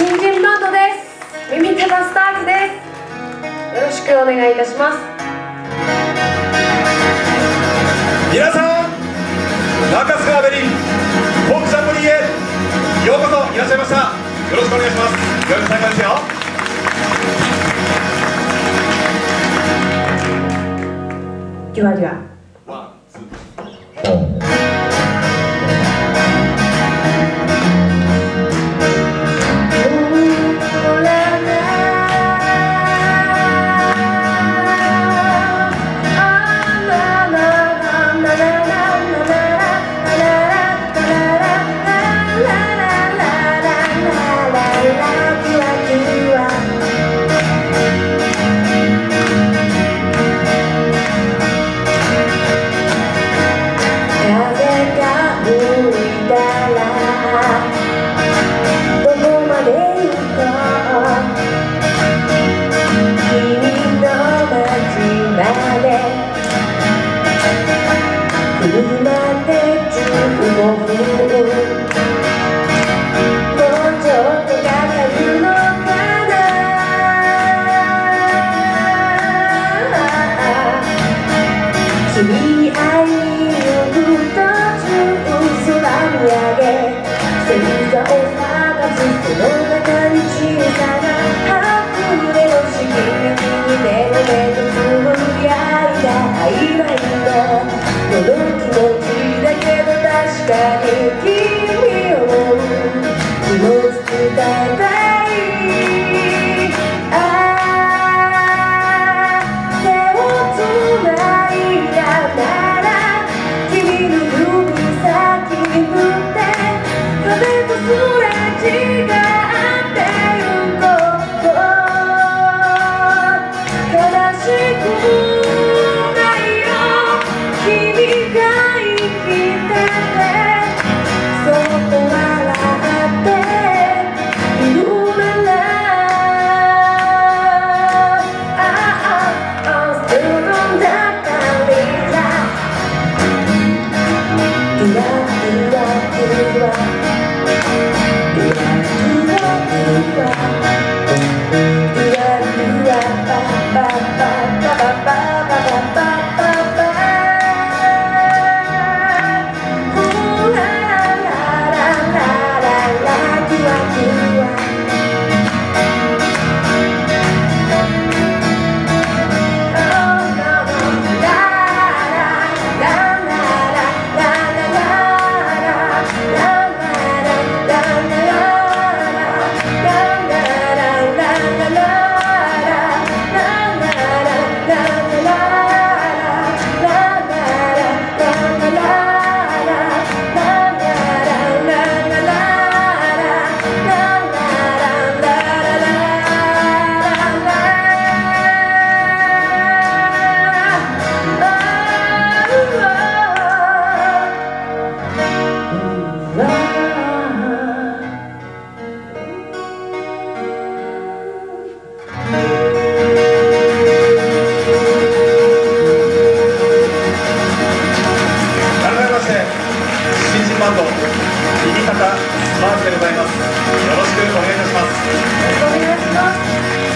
新人バンドです。耳ただスターズです。よろしくお願いいたします。皆さん中須川ベリンォークジャンボリーへようこそいらっしゃいました。よろしくお願いします。よろしくお願いします。よではでは。that it is. Thank you. 新人バンド右肩マークでございます。よろしくお願いいたします。お願いします。